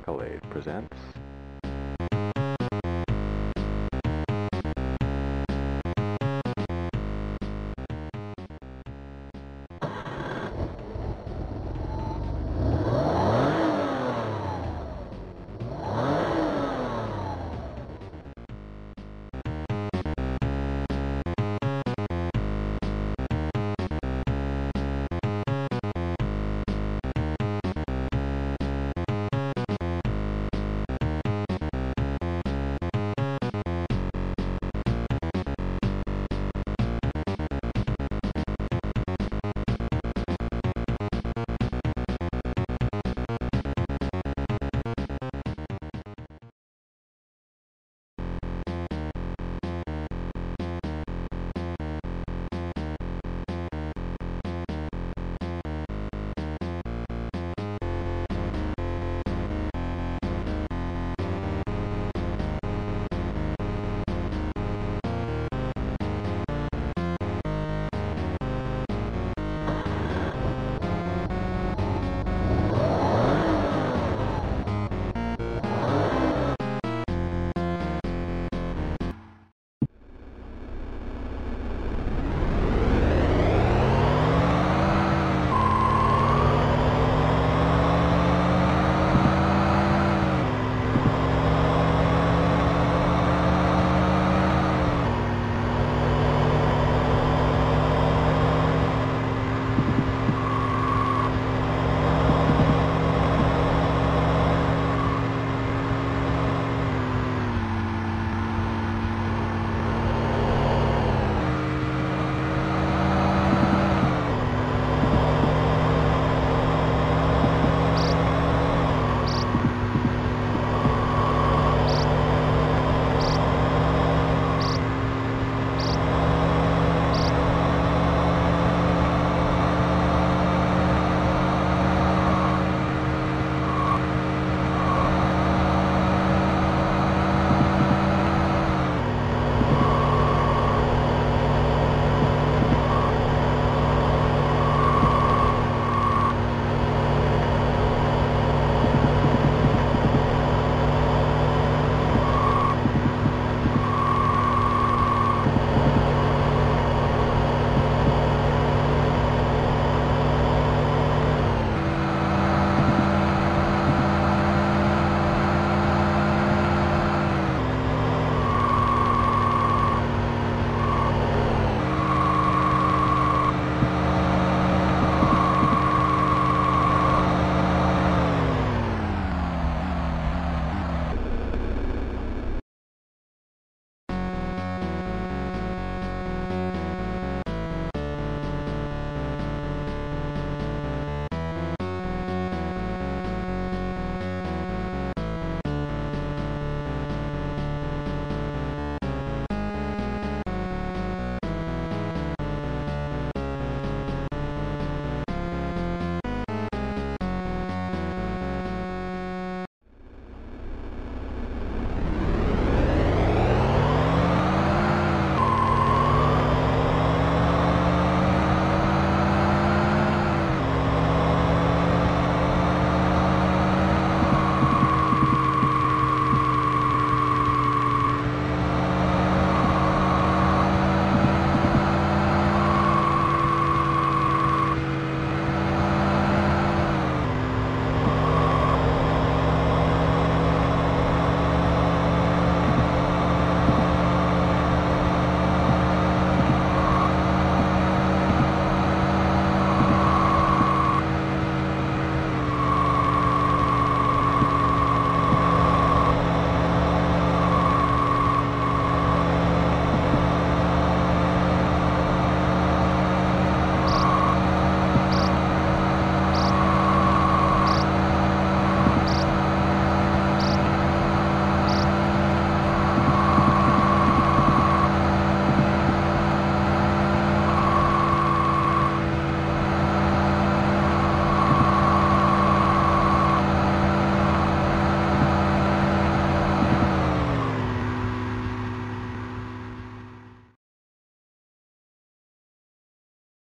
Accolade presents